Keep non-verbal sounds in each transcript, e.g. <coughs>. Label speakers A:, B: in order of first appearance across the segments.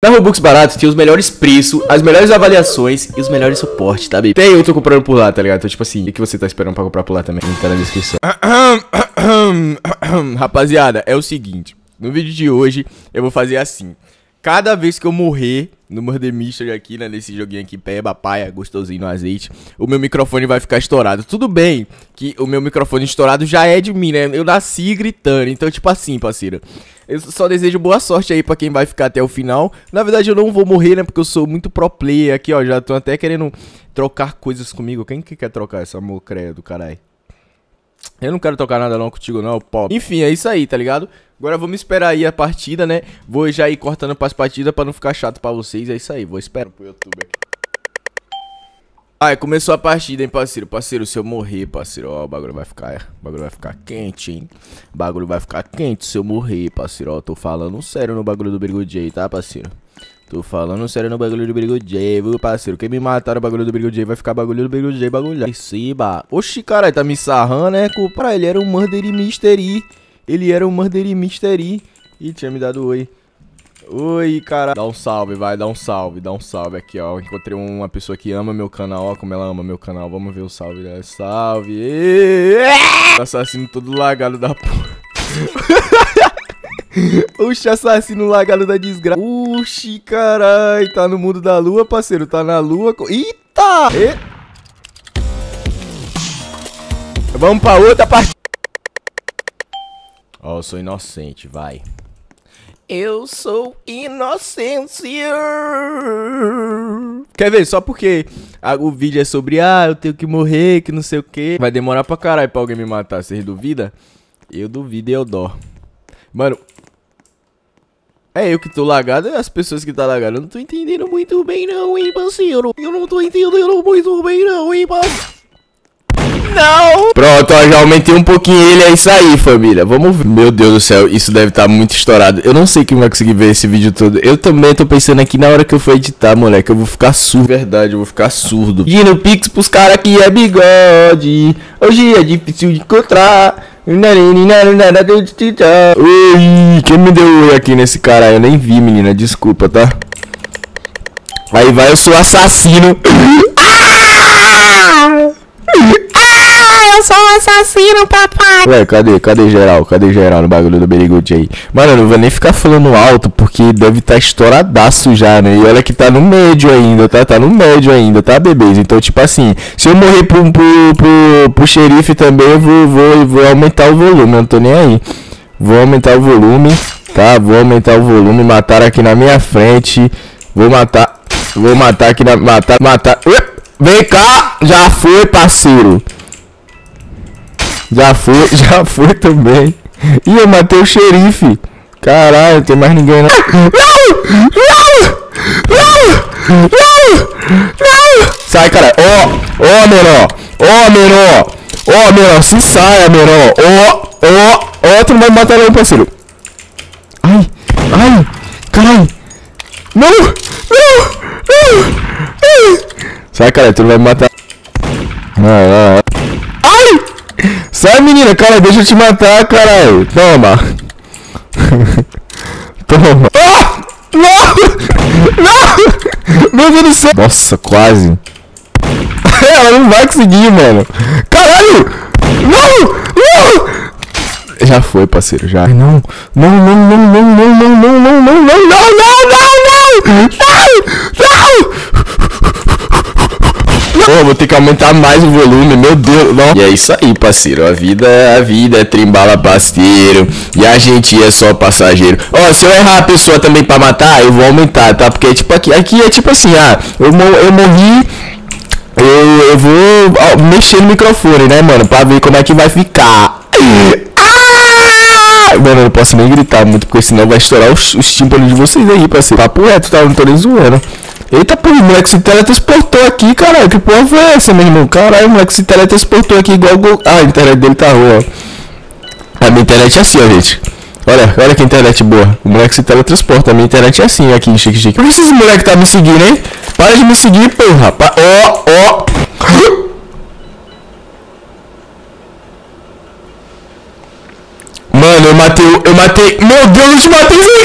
A: Na Robux barato tinha os melhores preços, as melhores avaliações e os melhores suportes, tá, baby? Até eu tô comprando por lá, tá ligado? Então, tipo assim, o que você tá esperando pra comprar por lá também? Tá na descrição. Rapaziada, é o seguinte. No vídeo de hoje, eu vou fazer assim. Cada vez que eu morrer no Murder Mystery aqui, né, nesse joguinho aqui, peba, paia, gostosinho no azeite, o meu microfone vai ficar estourado. Tudo bem que o meu microfone estourado já é de mim, né? Eu nasci gritando. Então, tipo assim, parceiro. Eu só desejo boa sorte aí pra quem vai ficar até o final. Na verdade, eu não vou morrer, né? Porque eu sou muito pro player aqui, ó. Já tô até querendo trocar coisas comigo. Quem que quer trocar essa amor credo, caralho? Eu não quero tocar nada não contigo não, pop. Enfim, é isso aí, tá ligado? Agora vamos esperar aí a partida, né? Vou já ir cortando pras partidas pra não ficar chato pra vocês. É isso aí, vou esperar pro YouTube aqui. Ai, começou a partida, hein, parceiro. Parceiro, se eu morrer, parceiro, ó, o bagulho vai ficar, o bagulho vai ficar quente, hein. O bagulho vai ficar quente se eu morrer, parceiro, ó. Tô falando sério no bagulho do Brigo J, tá, parceiro? Tô falando sério no bagulho do Brigo J, viu, parceiro? Quem me matar no bagulho do Brigo J vai ficar bagulho do Brigo J, bagulho. Siba. Oxi, caralho, tá me sarrando, né? Pra ele era um Murder Mystery. Ele era um Murder Mystery. Ih, tinha me dado oi. Oi, cara. Dá um salve, vai, dá um salve, dá um salve aqui, ó. Encontrei uma pessoa que ama meu canal, ó, como ela ama meu canal. Vamos ver o salve dela. Salve. Assassino todo lagado da porra. <laughs> Oxi, assassino lagado da desgraça. Oxi, carai. Tá no mundo da lua, parceiro. Tá na lua. Eita! E... Vamos pra outra partida. Ó, oh, eu sou inocente, vai. Eu sou inocência. Quer ver? Só porque a, o vídeo é sobre, ah, eu tenho que morrer, que não sei o que. Vai demorar pra caralho pra alguém me matar. Vocês duvidam? Eu duvido e eu dó. Mano. É eu que tô lagado e as pessoas que tá lagado. Eu não tô entendendo muito bem não, hein, parceiro. Eu não tô entendendo muito bem não, hein, parceiro. Não! Pronto, ó, já aumentei um pouquinho ele, é isso aí, família. Vamos ver. Meu Deus do céu, isso deve estar tá muito estourado. Eu não sei quem vai conseguir ver esse vídeo todo. Eu também tô pensando aqui na hora que eu for editar, moleque. Eu vou ficar surdo. Verdade, eu vou ficar surdo. Pedindo pix pros caras que é bigode. Hoje é difícil de encontrar. Oi, quem me deu oi aqui nesse cara? Eu nem vi, menina. Desculpa, tá? Aí vai, eu sou assassino. <laughs> ah! Eu sou um assassino, papai. Ué, cadê? Cadê geral? Cadê geral no bagulho do Beriguti aí? Mano, eu não vou nem ficar falando alto, porque deve estar tá estouradaço já, né? E olha que tá no médio ainda, tá? Tá no médio ainda, tá, bebês? Então, tipo assim, se eu morrer pro, pro, pro, pro xerife também, eu vou, vou, vou aumentar o volume, eu não tô nem aí. Vou aumentar o volume, tá? Vou aumentar o volume, matar aqui na minha frente. Vou matar, vou matar aqui na... Matar, matar... Vem cá, já foi, parceiro. Já foi, <laughs> já foi também. Ih, eu matei o xerife. Caralho, não tem mais ninguém não. Não! Não! Não! Não! Não! Sai, cara. Ó, ó, menor. Ó, menor. Ó, menor, se saia, menor. Ó, ó, ó, tu não vai me matar não, parceiro. Ai, ai, caralho. Não! Não! Não! Sai, cara, tu não vai me matar. Ah, ah. Sai, menina, cara, deixa eu te matar, caralho. Toma. Toma. Ah! Não! Não! Meu Deus do céu. Nossa, quase. Ela não vai conseguir, mano. Caralho! Não! Não! Já foi, parceiro, já. Não, não, não, não, não, não, não, não, não, não, não, não, não, não, não, não, não! Pô, vou ter que aumentar mais o volume, meu Deus. Não. E é isso aí, parceiro. A vida é a vida, é trimbala parceiro. E a gente é só passageiro. Ó, se eu errar a pessoa também pra matar, eu vou aumentar, tá? Porque tipo aqui, aqui é tipo assim, ah, eu, eu morri. Eu, eu vou ó, mexer no microfone, né, mano? Pra ver como é que vai ficar. <coughs> Ah! Mano, eu não posso nem gritar muito, porque senão vai estourar os, os tímpanos de vocês aí, parceiro. Papo reto, tá? Eu não tô nem zoando. Eita, pô, o moleque se teletransportou aqui, caralho. Que porra foi essa, meu irmão? Caralho, o moleque se teletransportou aqui igual o Ah, a internet dele tá ruim, ó. A minha internet é assim, ó, gente. Olha, olha que internet boa. O moleque se teletransporta. A minha internet é assim aqui, chique, chique. Por que esses moleques tá me seguindo, hein? Para de me seguir, porra. Ó, ó. Mano, eu matei, eu matei. Meu Deus, eu te matei sem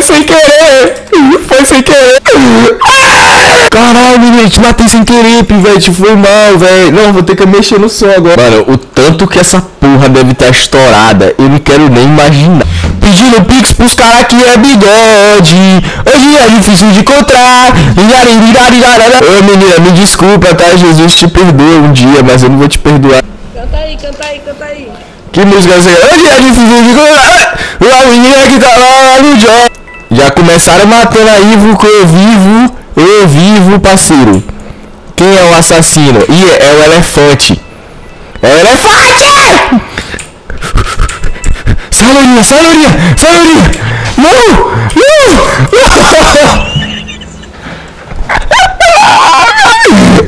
A: Deus! sem querer! Foi sem querer! Caralho, menino, te matei sem querer, pivete, foi mal, velho. Não, vou ter que mexer no som agora. Mano, o tanto que essa porra deve estar estourada, eu não quero nem imaginar. Pedindo pix pros caras que é bigode. Hoje é difícil de encontrar. Ô menina, me desculpa, tá? Jesus te perdoa um dia, mas eu não vou te perdoar.
B: Canta aí, canta aí, canta aí.
A: Que música assim? Hoje é difícil de encontrar. A menina que tá lá no job. Já começaram matando a Ivo que eu vivo, eu vivo, parceiro. Quem é o assassino? Ih, é o elefante. É o elefante! Sai, Lourinha, sai, Lourinha, sai, Lourinha! Não! Não!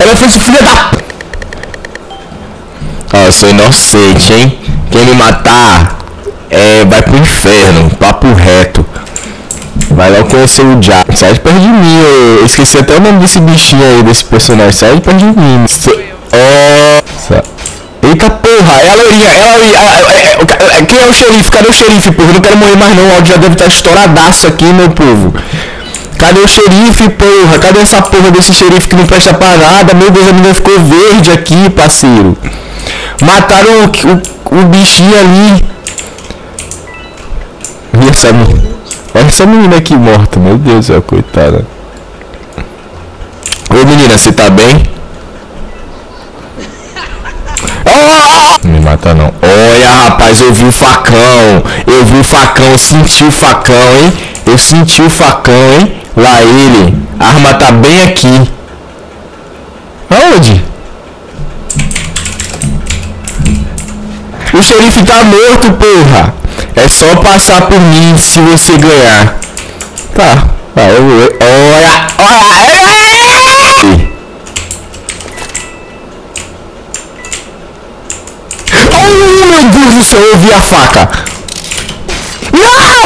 A: Elefante, filha da... Ó, eu sou inocente, hein? Quem me matar, é, vai pro inferno, papo reto. Vai lá conhecer o Jack. Sai de perto de mim, eu esqueci até o nome desse bichinho aí, desse personagem. Sai de perto de mim. Nossa. Eita porra, é a loirinha, é a loirinha. É, é, quem é o xerife? Cadê o xerife, povo? Não quero morrer mais não, o áudio já deve estar estouradaço aqui, meu povo. Cadê o xerife, porra? Cadê essa porra desse xerife que não presta pra nada? Meu Deus, a menina ficou verde aqui, parceiro. Mataram o, o, o bichinho ali. E essa, olha essa menina aqui morta, meu Deus céu, coitada. Ô menina, você tá bem? Me mata não. Olha rapaz, eu vi o facão. Eu vi o facão, eu senti o facão, hein? Eu senti o facão, hein? Lá ele. A arma tá bem aqui. Aonde? O xerife tá morto, porra. É só passar por mim se você ganhar. Tá. Ah, eu vou. Olha! Olha! Oh, meu Deus do céu, eu vi a faca. Não!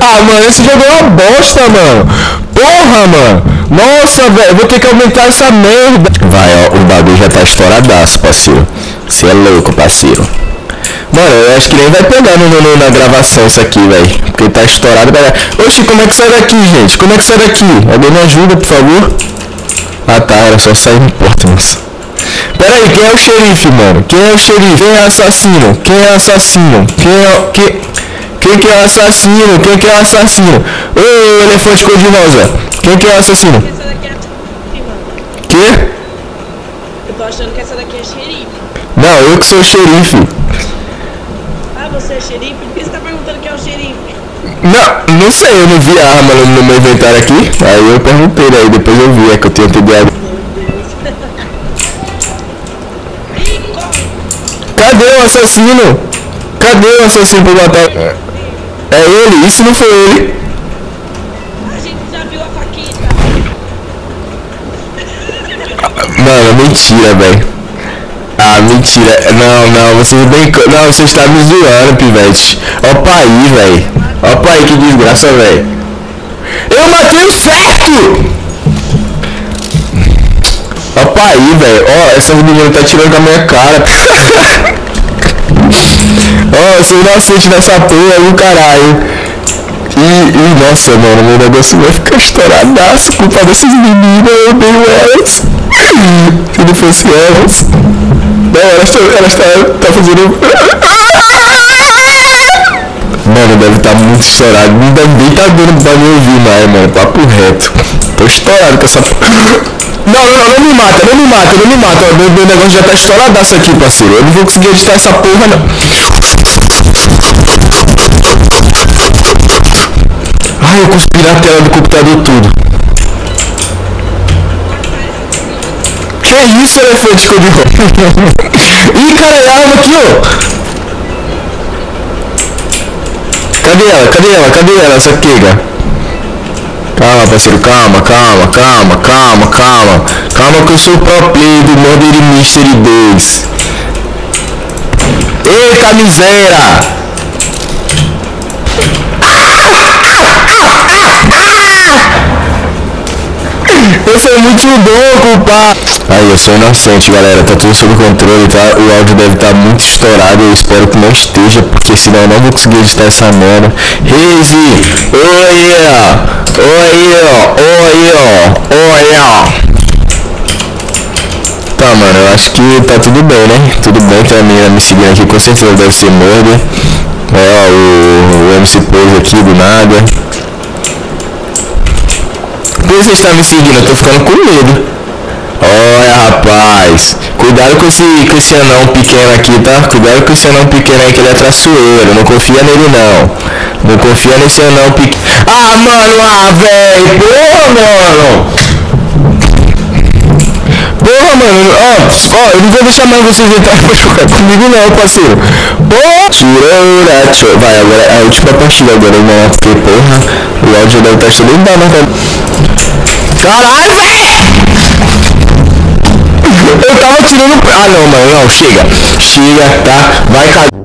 A: Ah, mano, esse jogo é uma bosta, mano. Porra, mano. Nossa, velho, vou ter que aumentar essa merda. Vai, ó, o bagulho já tá estouradaço, parceiro. Você é louco, parceiro. Mano, eu acho que nem vai pegar no, no na gravação isso aqui, velho. Porque tá estourado. Pra... Oxi, como é que sai daqui, gente? Como é que sai daqui? Alguém me ajuda, por favor? Ah, tá. Era só sair no porta. Pera aí, quem é o xerife, mano? Quem é o xerife? Quem é o assassino? Quem é o assassino? Quem é o... Quem... Quem que é o assassino? Quem que é o assassino? Ô, elefante cor-de-rosa. Quem que é o assassino?
B: Essa daqui é.
A: Que?
B: Eu tô achando que essa daqui é xerife.
A: Não, eu que sou o xerife.
B: Você é xerife? Por que você tá perguntando quem é o xerife?
A: Não, não sei, eu não vi a arma no, meu inventário aqui. Aí eu perguntei, aí depois eu vi, é que eu tenho TDAH. <laughs> Cadê o assassino? Cadê o assassino pra matar? É, é ele, isso não foi ele.
B: A gente já viu a faquita.
A: Mano, mentira, velho. Ah, mentira. Não, não, você bem. Não, você está me zoando, pivete. Opa aí, velho. Opa aí, que desgraça, velho. Eu matei o certo! Opa aí, velho. Ó, essa menina tá tirando com a minha cara. Ó, eu sou inocente nessa porra aí, caralho. E, e, nossa, mano, meu negócio vai ficar estouradaço culpa dessas meninas, eu odeio elas. Se não fosse elas. Não, elas estão elas tá, tá fazendo. Mano, deve estar tá muito estourado. Ainda bem tá dando pra me ouvir mais, mano. Papo reto. Tô estourado com essa. Não, não, não, não me mata, não me mata, não me mata. Ó, Meu, meu negócio já tá estouradaço aqui, parceiro. Eu não vou conseguir editar essa porra, não. Ai, eu cuspi na tela do computador tudo. Que isso, elefante de rosa? Ih, cara, é arma aqui, ó. Cadê ela? Cadê ela? Cadê ela, essa quega? Calma, parceiro, calma, calma, calma, calma, calma. Calma que eu sou o pro player do Murder Mystery 2. Eita, miséria! Eu sou muito louco, pá! Aí, eu sou inocente, galera. Tá tudo sob controle, tá? O áudio deve estar muito estourado. Eu espero que não esteja, porque senão eu não vou conseguir editar essa merda. Rezi, Oi, oi, oi, oi. Tá, mano, eu acho que tá tudo bem, né? Tudo bem, tem a menina me seguindo aqui, com certeza deve ser Murder. É, o, o MC Pose aqui do nada. Por que você está me seguindo? Eu tô ficando com medo. Olha, rapaz. Cuidado com esse, com esse anão pequeno aqui, tá? Cuidado com esse anão pequeno aí que ele é traiçoeiro. Não confia nele, não. Não confia nesse anão pequeno. Ah, mano, ah, velho. Porra, mano. Porra, mano, ó, ó, eu não vou deixar mais vocês entrarem pra jogar comigo não, parceiro. Porra! Tira, tira, vai, agora é a última partida agora, não, porque, porra, o áudio deve estar todo dá, né, Caralho, velho! Eu tava tirando... Ah, não, mano, não, chega. Chega, tá? Vai, cara.